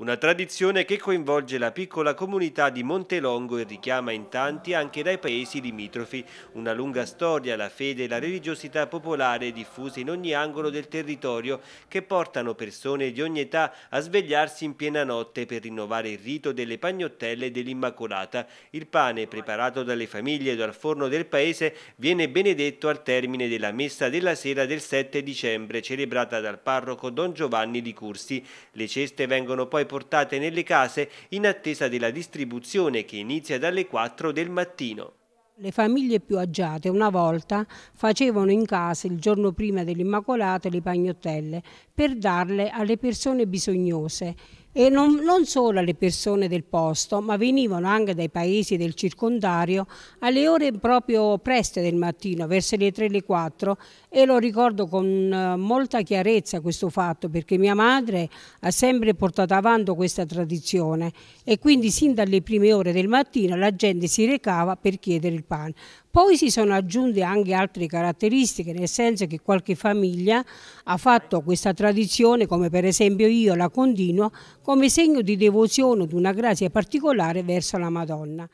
Una tradizione che coinvolge la piccola comunità di Montelongo e richiama in tanti anche dai paesi limitrofi. Una lunga storia, la fede e la religiosità popolare diffuse in ogni angolo del territorio che portano persone di ogni età a svegliarsi in piena notte per rinnovare il rito delle pagnottelle dell'Immacolata. Il pane preparato dalle famiglie dal forno del paese viene benedetto al termine della messa della sera del 7 dicembre celebrata dal parroco Don Giovanni di Cursi. Le ceste vengono poi portate nelle case in attesa della distribuzione che inizia dalle 4 del mattino. Le famiglie più agiate una volta facevano in casa il giorno prima dell'Immacolata le pagnottelle per darle alle persone bisognose e non, non, solo alle persone del posto, ma venivano anche dai paesi del circondario alle ore proprio preste del mattino, verso le 3 e le 4 e lo ricordo con eh, molta chiarezza questo fatto perché mia madre ha sempre portato avanti questa tradizione e quindi sin dalle prime ore del mattino la gente si recava per chiedere il pane. Poi si sono aggiunte anche altre caratteristiche, nel senso che qualche famiglia ha fatto questa tradizione, come per esempio io la continuo, come segno di devozione, di una grazia particolare verso la Madonna.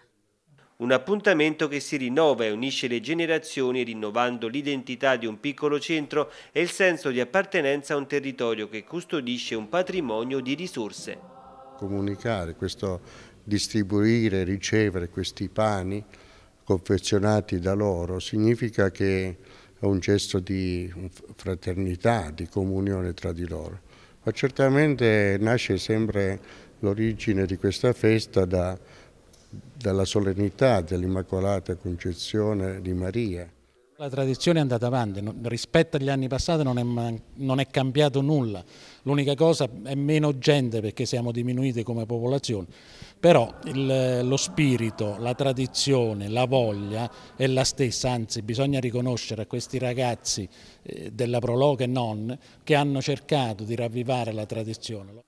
Un appuntamento che si rinnova e unisce le generazioni rinnovando l'identità di un piccolo centro e il senso di appartenenza a un territorio che custodisce un patrimonio di risorse. Comunicare, questo distribuire, ricevere questi pani confezionati da loro significa che è un gesto di fraternità, di comunione tra di loro. Ma certamente nasce sempre l'origine di questa festa da, dalla solennità dell'Immacolata Concezione di Maria. La tradizione è andata avanti, rispetto agli anni passati non è, non è cambiato nulla, l'unica cosa è meno gente perché siamo diminuiti come popolazione, però il, lo spirito, la tradizione, la voglia è la stessa, anzi bisogna riconoscere a questi ragazzi eh, della Prologa e non che hanno cercato di ravvivare la tradizione.